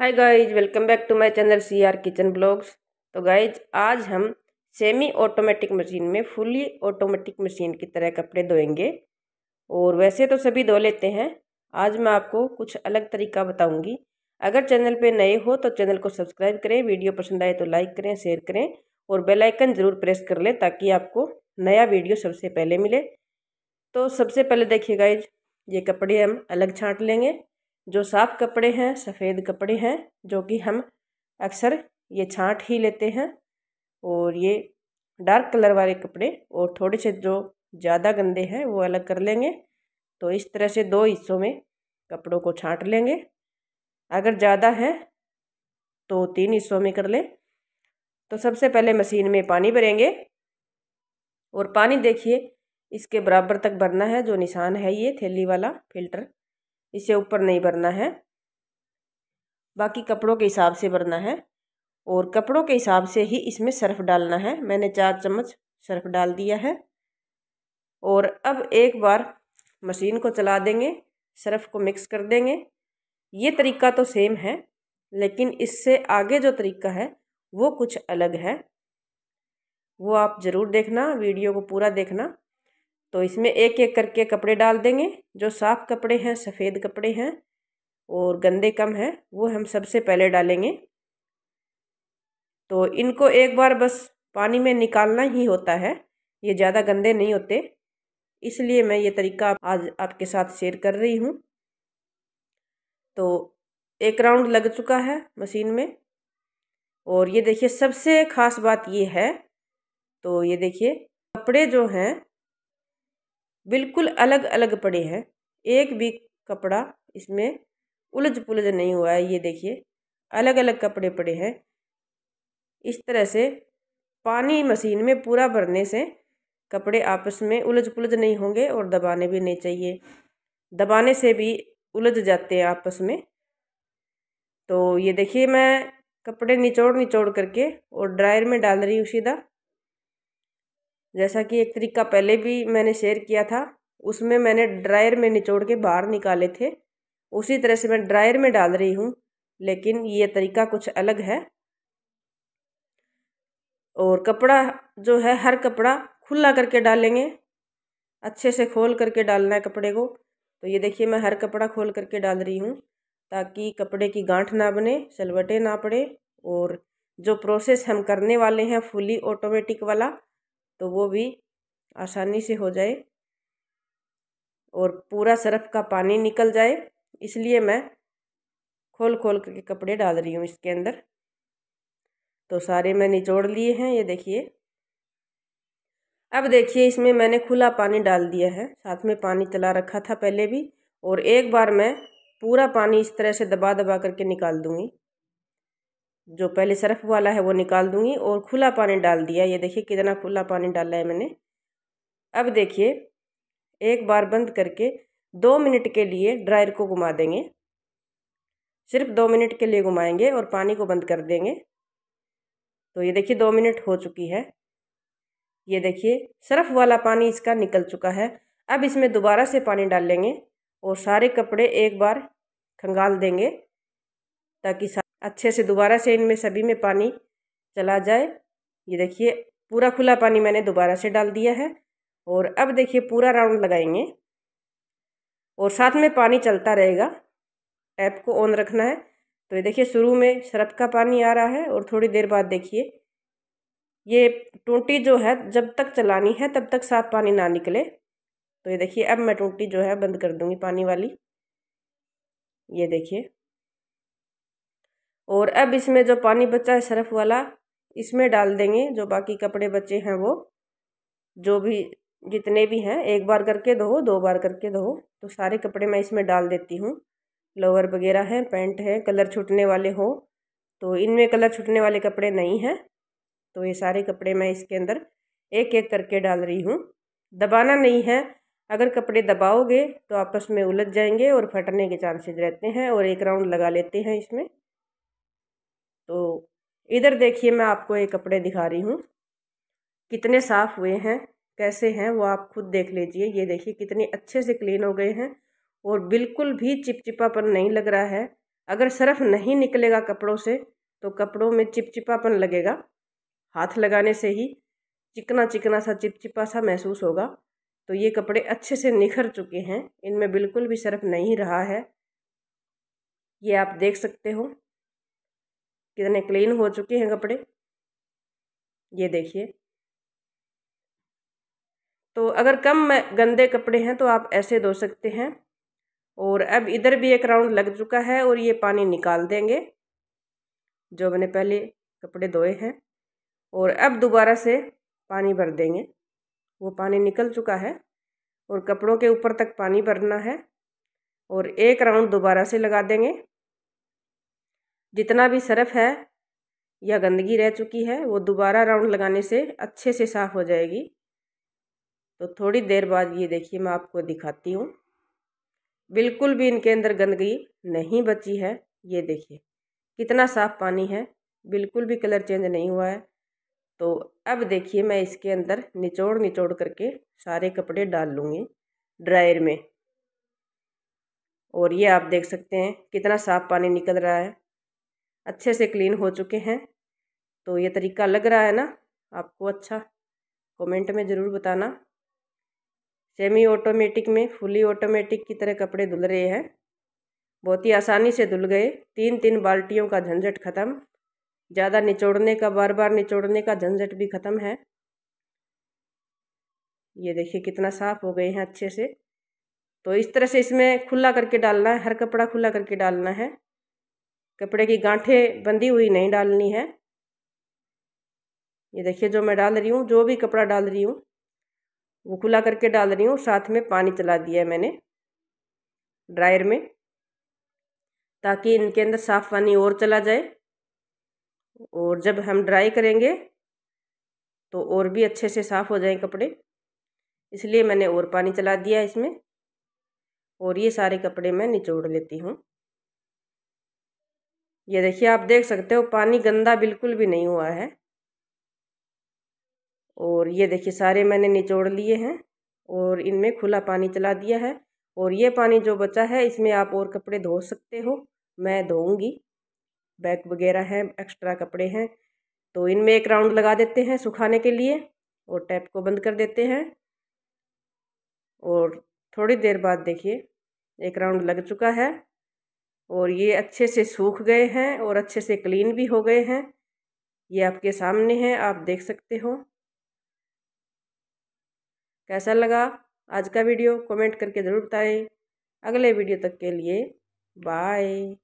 Hi guys welcome back to my channel C R kitchen blogs तो guys आज हम semi automatic machine में fully automatic machine की तरह कपड़े धोएँगे। और वैसे तो सभी धो लेते हैं। आज मैं आपको कुछ अलग तरीका बताऊँगी। अगर चैनल पे नए हो तो चैनल को सब्सक्राइब करें, वीडियो पसंद आए तो लाइक करें शेयर करें और बेलाइकन ज़रूर प्रेस कर लें ताकि आपको नया वीडियो सबसे पहले मिले। तो सबसे पहले देखिए गाइज़ ये कपड़े हम अलग छाँट लेंगे। जो साफ़ कपड़े हैं, सफ़ेद कपड़े हैं, जो कि हम अक्सर ये छाँट ही लेते हैं और ये डार्क कलर वाले कपड़े और थोड़े से जो ज़्यादा गंदे हैं, वो अलग कर लेंगे। तो इस तरह से दो हिस्सों में कपड़ों को छाँट लेंगे। अगर ज़्यादा है तो तीन हिस्सों में कर लें। तो सबसे पहले मशीन में पानी भरेंगे और पानी देखिए, इसके बराबर तक भरना है, जो निशान है ये थैली वाला फ़िल्टर। इसे ऊपर नहीं भरना है। बाकी कपड़ों के हिसाब से भरना है और कपड़ों के हिसाब से ही इसमें सर्फ डालना है। मैंने चार चम्मच सर्फ डाल दिया है और अब एक बार मशीन को चला देंगे, सर्फ को मिक्स कर देंगे। ये तरीका तो सेम है, लेकिन इससे आगे जो तरीका है वो कुछ अलग है। वो आप ज़रूर देखना, वीडियो को पूरा देखना। तो इसमें एक एक करके कपड़े डाल देंगे। जो साफ़ कपड़े हैं, सफ़ेद कपड़े हैं और गंदे कम हैं, वो हम सबसे पहले डालेंगे। तो इनको एक बार बस पानी में निकालना ही होता है। ये ज़्यादा गंदे नहीं होते। इसलिए मैं ये तरीका आज आपके साथ शेयर कर रही हूँ। तो एक राउंड लग चुका है मशीन में। और ये देखिए, सबसे ख़ास बात ये है। तो ये देखिए, कपड़े जो हैं बिल्कुल अलग अलग पड़े हैं। एक भी कपड़ा इसमें उलझ पुलझ नहीं हुआ है, ये देखिए। अलग अलग कपड़े पड़े हैं। इस तरह से पानी मशीन में पूरा भरने से कपड़े आपस में उलझ पुलझ नहीं होंगे और दबाने भी नहीं चाहिए। दबाने से भी उलझ जाते हैं आपस में। तो ये देखिए, मैं कपड़े निचोड़ निचोड़ करके और ड्रायर में डाल रही हूँ सीधा। जैसा कि एक तरीका पहले भी मैंने शेयर किया था, उसमें मैंने ड्रायर में निचोड़ के बाहर निकाले थे। उसी तरह से मैं ड्रायर में डाल रही हूँ, लेकिन ये तरीका कुछ अलग है। और कपड़ा जो है, हर कपड़ा खुला करके डालेंगे अच्छे से खोल करके डालना है कपड़े को। तो ये देखिए, मैं हर कपड़ा खोल करके डाल रही हूँ, ताकि कपड़े की गांठ ना बने, सलवटे ना पड़े, और जो प्रोसेस हम करने वाले हैं फुली ऑटोमेटिक वाला तो वो भी आसानी से हो जाए और पूरा सरफ का पानी निकल जाए। इसलिए मैं खोल खोल करके कपड़े डाल रही हूँ इसके अंदर। तो सारे मैं निचोड़ लिए हैं, ये देखिए। अब देखिए, इसमें मैंने खुला पानी डाल दिया है। साथ में पानी चला रखा था पहले भी और एक बार मैं पूरा पानी इस तरह से दबा दबा करके निकाल दूँगी। जो पहले सर्फ वाला है वो निकाल दूँगी और खुला पानी डाल दिया। ये देखिए कितना खुला पानी डाला है मैंने। अब देखिए, एक बार बंद करके दो मिनट के लिए ड्रायर को घुमा देंगे। सिर्फ़ दो मिनट के लिए घुमाएँगे और पानी को बंद कर देंगे। तो ये देखिए दो मिनट हो चुकी है। ये देखिए, सर्फ वाला पानी इसका निकल चुका है। अब इसमें दोबारा से पानी डाल लेंगे और सारे कपड़े एक बार खंगाल देंगे ताकि अच्छे से दोबारा से इनमें सभी में पानी चला जाए। ये देखिए, पूरा खुला पानी मैंने दोबारा से डाल दिया है और अब देखिए पूरा राउंड लगाएँगे और साथ में पानी चलता रहेगा। टैप को ऑन रखना है। तो ये देखिए, शुरू में सरफ का पानी आ रहा है और थोड़ी देर बाद देखिए, ये टूटी जो है, जब तक चलानी है, तब तक साफ़ पानी ना निकले। तो ये देखिए, अब मैं टूटी जो है, बंद कर दूँगी पानी वाली। ये देखिए और अब इसमें जो पानी बचा है सरफ वाला, इसमें डाल देंगे जो बाकी कपड़े बचे हैं वो, जो भी जितने भी हैं, एक बार करके धो, दो बार करके धो तो सारे कपड़े मैं इसमें डाल देती हूँ। लोअर वगैरह हैं, पैंट है, कलर छूटने वाले हो तो इनमें कलर छूटने वाले कपड़े नहीं हैं तो ये सारे कपड़े मैं इसके अंदर एक एक करके डाल रही हूँ। दबाना नहीं है, अगर कपड़े दबाओगे तो आपस में उलझ जाएँगे और फटने के चांसेस रहते हैं और एक राउंड लगा लेते हैं इसमें। तो इधर देखिए मैं आपको ये कपड़े दिखा रही हूँ। कितने साफ़ हुए हैं, कैसे हैं वो आप खुद देख लीजिए। ये देखिए कितने अच्छे से क्लीन हो गए हैं और बिल्कुल भी चिपचिपापन नहीं लग रहा है। अगर सरफ नहीं निकलेगा कपड़ों से तो कपड़ों में चिपचिपापन लगेगा। हाथ लगाने से ही चिकना चिकना सा, चिपचिपा सा महसूस होगा। तो ये कपड़े अच्छे से निखर चुके हैं। इनमें बिल्कुल भी सरफ नहीं रहा है। ये आप देख सकते हो। कितने क्लीन हो चुके हैं कपड़े? ये देखिए। तो अगर कम गंदे कपड़े हैं तो आप ऐसे धो सकते हैं। और अब इधर भी एक राउंड लग चुका है और ये पानी निकाल देंगे, जो मैंने पहले कपड़े धोए हैं। और अब दोबारा से पानी भर देंगे। वो पानी निकल चुका है और कपड़ों के ऊपर तक पानी भरना है। और एक राउंड दोबारा से लगा देंगे। जितना भी सरफ है या गंदगी रह चुकी है, वो दोबारा राउंड लगाने से अच्छे से साफ़ हो जाएगी। तो थोड़ी देर बाद ये देखिए, मैं आपको दिखाती हूँ। बिल्कुल भी इनके अंदर गंदगी नहीं बची है। ये देखिए, कितना साफ़ पानी है। बिल्कुल भी कलर चेंज नहीं हुआ है। तो अब देखिए, मैं इसके अंदर निचोड़ निचोड़ करके सारे कपड़े डाल लूँगी ड्रायर में। और ये आप देख सकते हैं, कितना साफ़ पानी निकल रहा है। अच्छे से क्लीन हो चुके हैं। तो ये तरीका लग रहा है ना? आपको अच्छा कमेंट में ज़रूर बताना। सेमी ऑटोमेटिक में, फुली ऑटोमेटिक की तरह कपड़े धुल रहे हैं। बहुत ही आसानी से धुल गए। तीन तीन बाल्टियों का झंझट ख़त्म। ज़्यादा निचोड़ने का बार बार निचोड़ने का झंझट भी ख़त्म है। ये देखिए कितना साफ़ हो गए हैं अच्छे से। तो इस तरह से इसमें खुला करके डालना है, हर कपड़ा खुला करके डालना है। कपड़े की गांठें बंधी हुई नहीं डालनी है। ये देखिए जो मैं डाल रही हूँ, जो भी कपड़ा डाल रही हूँ, वो खुला करके डाल रही हूँ, साथ में पानी चला दिया है मैंने ड्रायर में, ताकि इनके अंदर साफ़ पानी और चला जाए। और जब हम ड्राई करेंगे तो और भी अच्छे से साफ़ हो जाए कपड़े। इसलिए मैंने और पानी चला दिया इसमें। और ये सारे कपड़े मैं निचोड़ लेती हूँ। ये देखिए, आप देख सकते हो, पानी गंदा बिल्कुल भी नहीं हुआ है। और ये देखिए, सारे मैंने निचोड़ लिए हैं और इनमें खुला पानी चला दिया है। और ये पानी जो बचा है, इसमें आप और कपड़े धो सकते हो। मैं धोऊँगी। बैग वगैरह हैं, एक्स्ट्रा कपड़े हैं। तो इनमें एक राउंड लगा देते हैं सुखाने के लिए और टैप को बंद कर देते हैं। और थोड़ी देर बाद देखिए, एक राउंड लग चुका है। और ये अच्छे से सूख गए हैं और अच्छे से क्लीन भी हो गए हैं। ये आपके सामने हैं, आप देख सकते हो। कैसा लगा आज का वीडियो? कमेंट करके ज़रूर बताएँ। अगले वीडियो तक के लिए बाय।